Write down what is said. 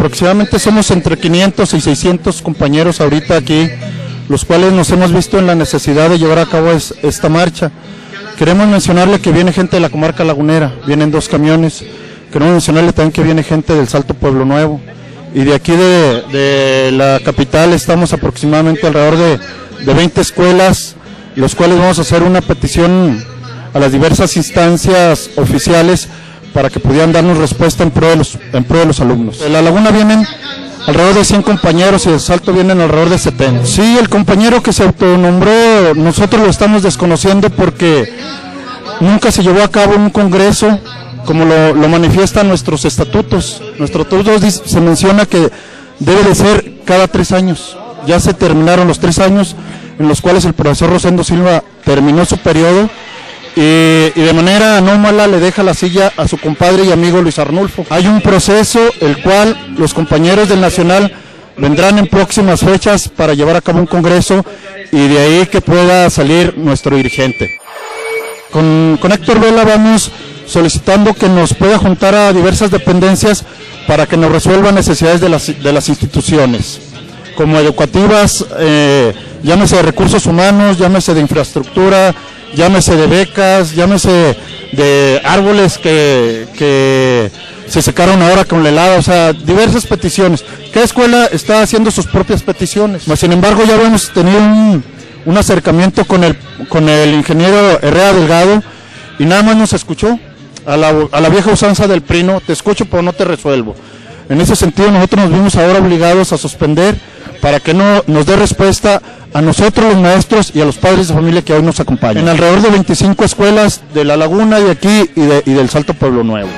aproximadamente somos entre 500 y 600 compañeros ahorita aquí, los cuales nos hemos visto en la necesidad de llevar a cabo esta marcha. Queremos mencionarle que viene gente de la comarca lagunera, vienen dos camiones. Queremos mencionarle también que viene gente del Salto Pueblo Nuevo. Y de aquí de, la capital estamos aproximadamente alrededor de, de 20 escuelas, los cuales vamos a hacer una petición a las diversas instancias oficiales para que pudieran darnos respuesta en pro de los, en de los alumnos. De la laguna vienen alrededor de 100 compañeros y de Salto vienen alrededor de 70. Sí, el compañero que se autonombró, nosotros lo estamos desconociendo porque nunca se llevó a cabo un congreso como lo, manifiestan nuestros estatutos. Nuestros estatutos se menciona que debe de ser cada tres años. Ya se terminaron los tres años en los cuales el profesor Rosendo Silva terminó su periodo y, de manera anómala le deja la silla a su compadre y amigo Luis Arnulfo. Hay un proceso el cual los compañeros del Nacional vendrán en próximas fechas para llevar a cabo un congreso y de ahí que pueda salir nuestro dirigente. Con, con Héctor Vela vamos solicitando que nos pueda juntar a diversas dependencias para que nos resuelvan necesidades de las, de las instituciones, como educativas, eh, llámese de recursos humanos, llámese de infraestructura, llámese de becas, llámese de árboles que, que se secaron ahora con la helada, o sea, diversas peticiones. Cada escuela está haciendo sus propias peticiones. Sin embargo, ya hemos tenido un, un acercamiento con el, con el ingeniero Herrera Delgado y nada más nos escuchó. A la, a la vieja usanza del prino, te escucho pero no te resuelvo. En ese sentido nosotros nos vimos ahora obligados a suspender para que no nos dé respuesta a nosotros los maestros y a los padres de familia que hoy nos acompañan. En alrededor de 25 escuelas de La Laguna, de aquí y, de, y del Salto Pueblo Nuevo.